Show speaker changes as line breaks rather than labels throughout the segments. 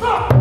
四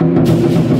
Thank you.